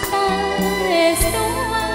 ta xóa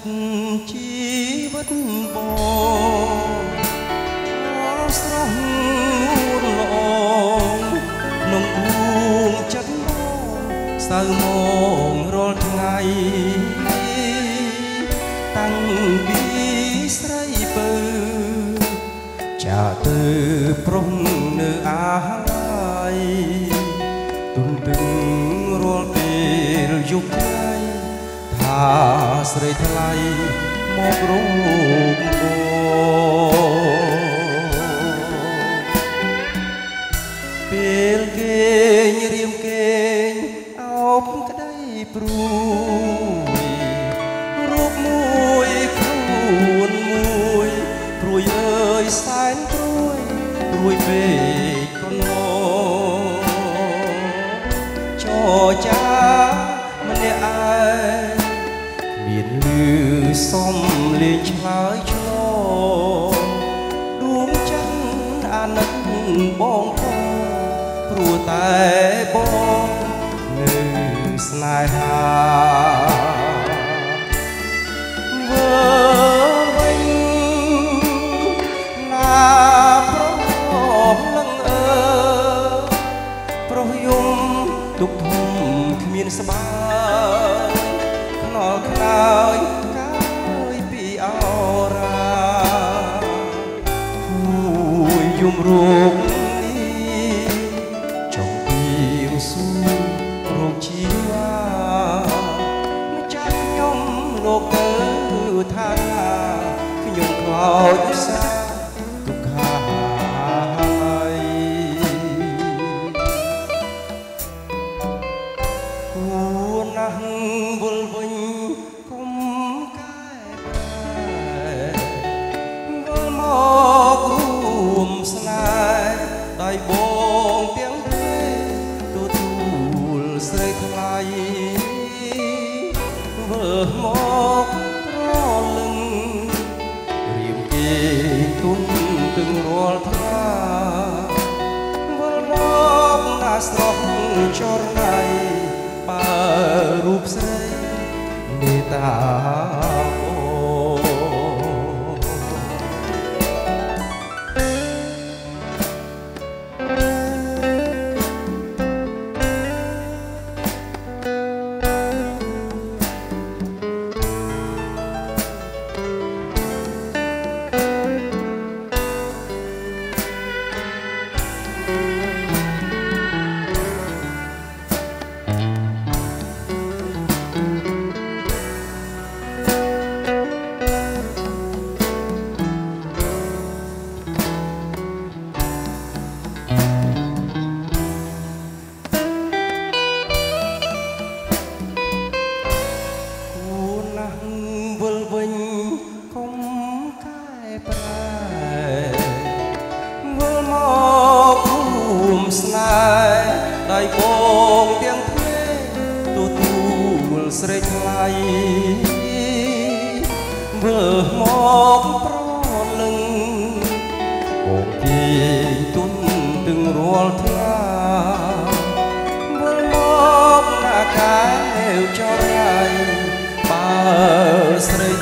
ចិត្តជីវិតបងស្រស់ល្អក្នុងដួងចិត្តបងសៅមងរាល់ថ្ងៃតាំងពីស្រីពើចាទៅប្រុងនៅអាឡ័យទុនទឹងរាល់ពេលយប់ ស្រីថ្លៃមករូបពេលគេរៀមគេងអោបក្តីព្រួ បងនៅស្នេហាវើវិញណាប្រហមនឹងអើប្រុសយំទុកធំគ្មានស្បើខ្នល់ខ្នើយកាយពីអរ៉ាគួយយំរោគ nikah ថ្លៃមើលមកប្រលឹងបងទីទុនទឹងរាល់ថ្ងៃមើលមកណាកាវចរៃបើស្រី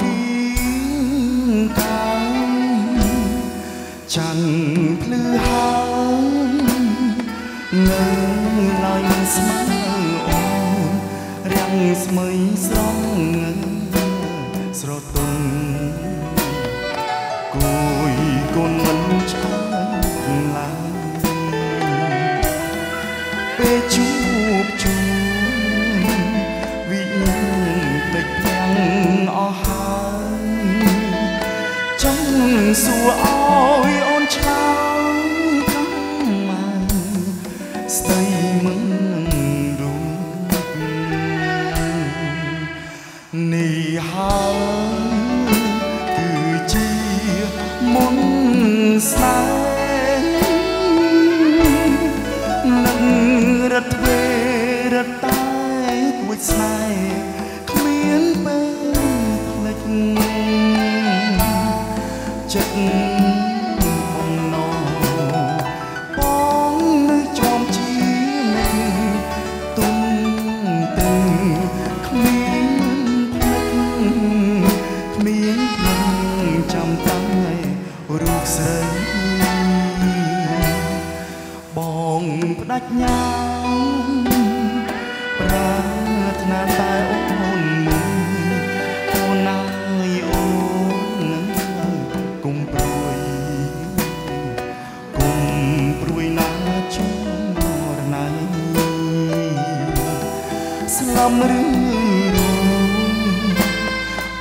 ពីកាយច័ន្ទភ្លឺហើយនៅឡើយស្មើអូនរាំងស្មីំព្រួយគុំព្រួយណាចំរណៃស្លាប់ឬរូ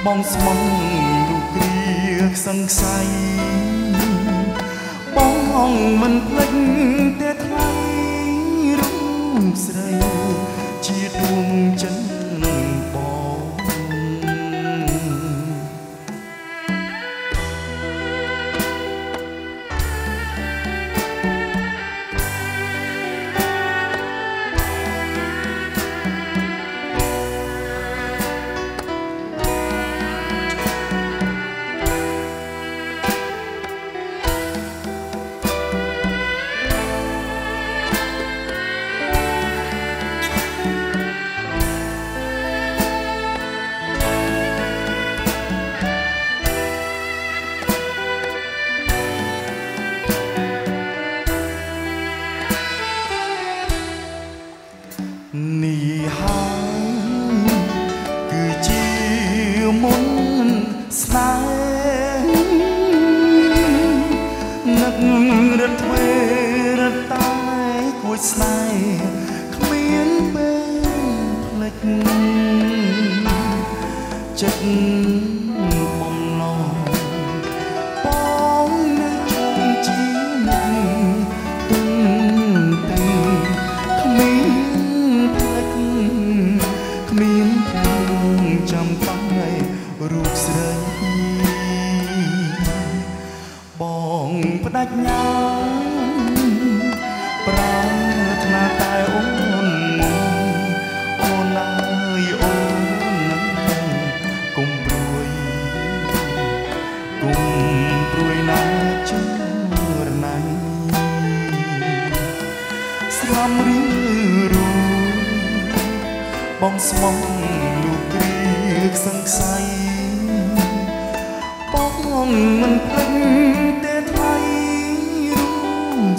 បងស្មងរូបគ្រាសង្ស័យបងមិនភ្លេចតែថ្លៃរូបស្រីជាដួងចិន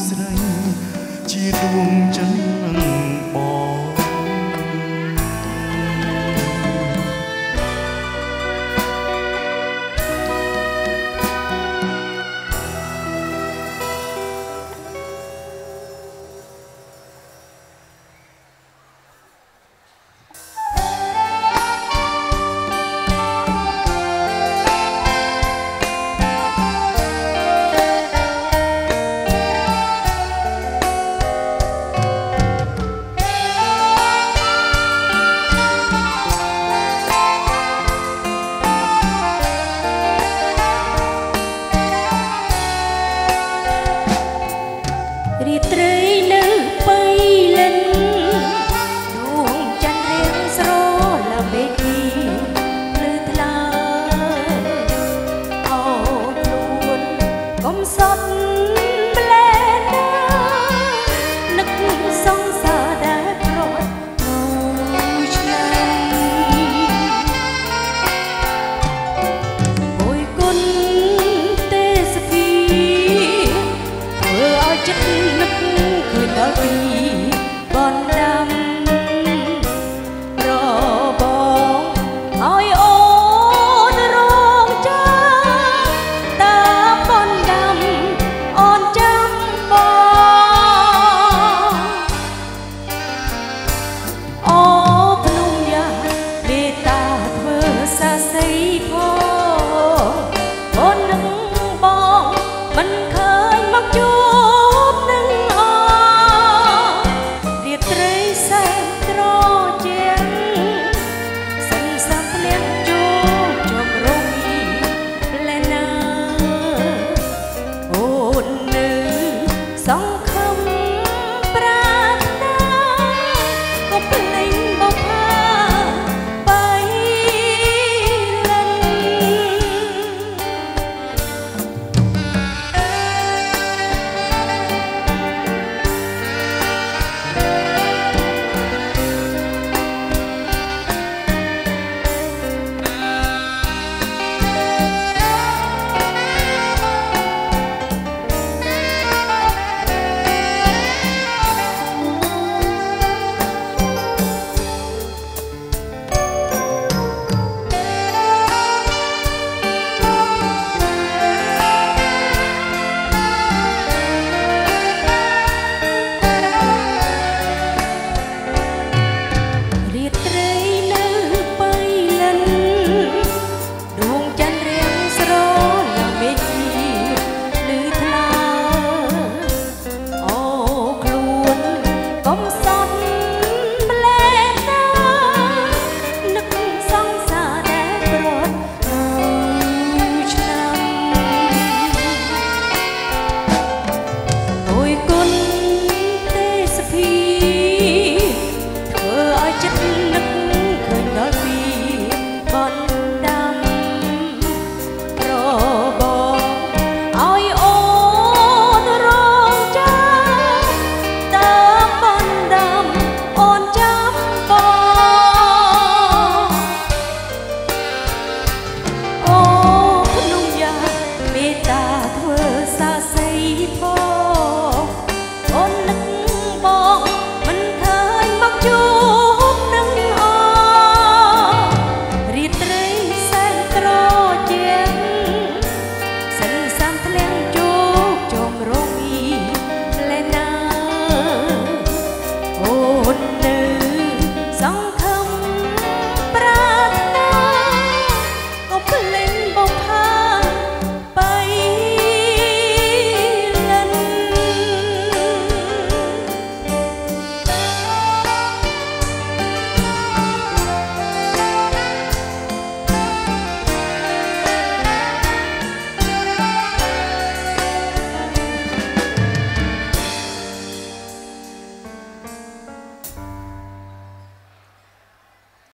ស្រី ជាដួងច ត្រី